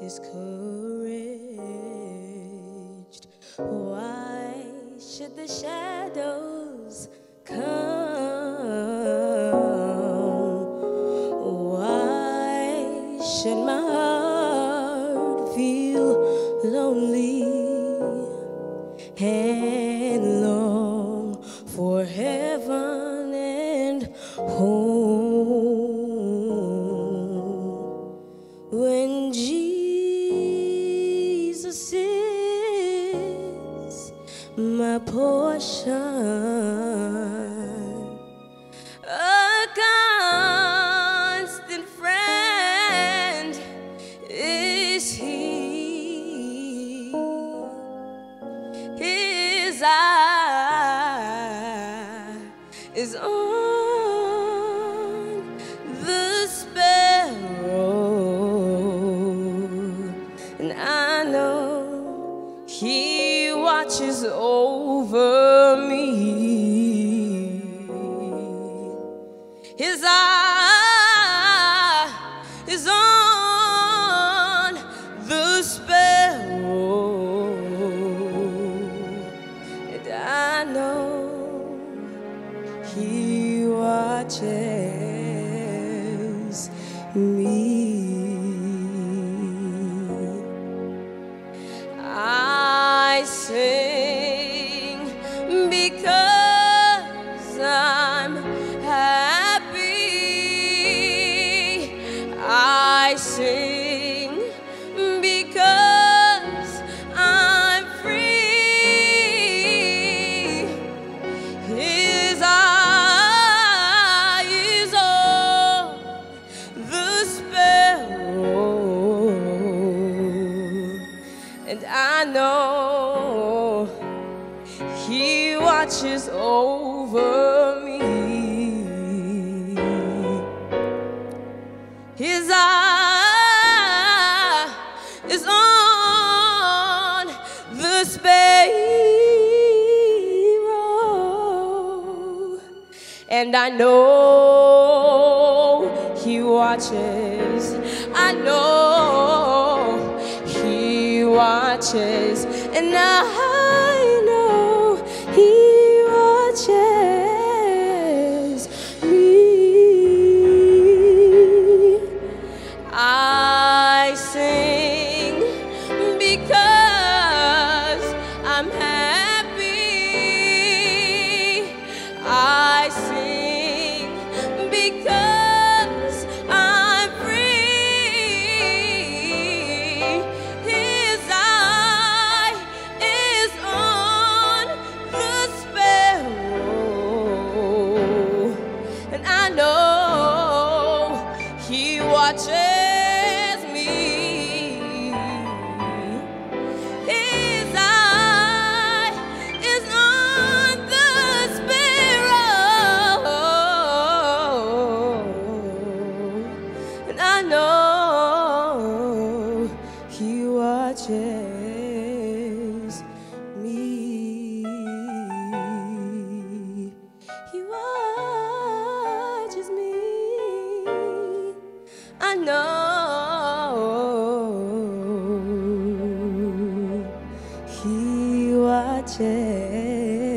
discouraged. Why should the shadows come? Why should my heart feel lonely and long for heaven and home? My portion, He watches me. I sing because I'm happy. I sing I know He watches over me. His eye is on the sparrow, and I know He watches. I know watches, and I know He watches me. He watches me. I know He watches